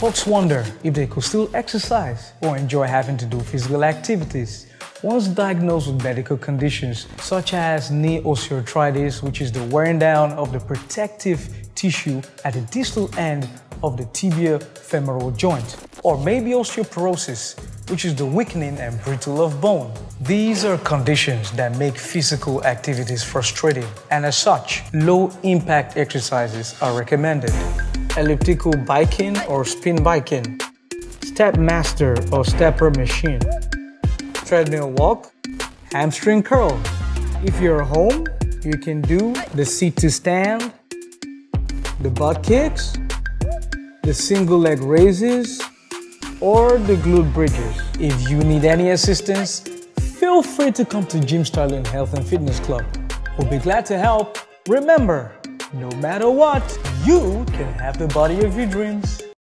Folks wonder if they could still exercise or enjoy having to do physical activities. Once diagnosed with medical conditions such as knee osteoarthritis, which is the wearing down of the protective tissue at the distal end of the tibia femoral joint, or maybe osteoporosis, which is the weakening and brittle of bone. These are conditions that make physical activities frustrating, and as such, low impact exercises are recommended. Elliptical biking or spin biking, step master or stepper machine, treadmill walk, hamstring curl. If you're home, you can do the seat to stand, the butt kicks, the single leg raises, or the glute bridges. If you need any assistance, feel free to come to Gym Starllion Health and Fitness Club. We'll be glad to help. Remember, no matter what, you can have the body of your dreams.